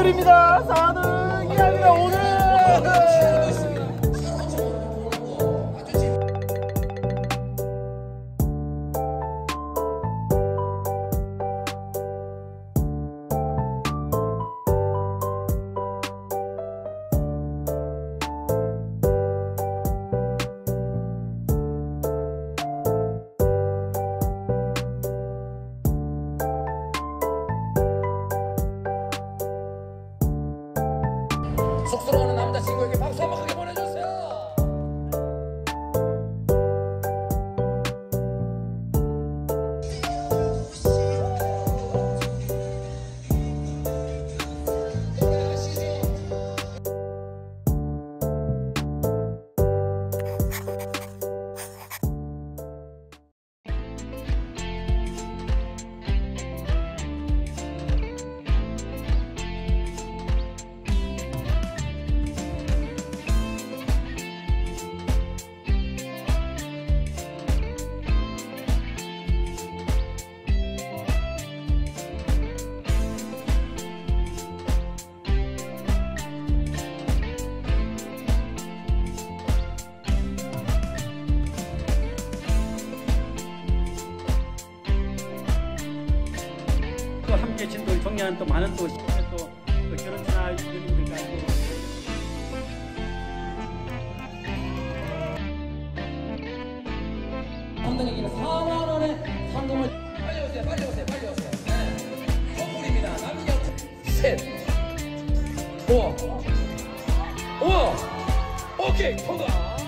4등입니다. 4등 이 쑥스러워하는 남자친구에게 박수 한번 크게 함께 진도를 정리하는 또 많은 또 시간에 또, 또 결혼이나 이분들과 또 선생에게는 4만 원의 상금을 빨리 오세요, 빨리 오세요, 빨리 오세요. 네. 선물입니다. 오케이 통과.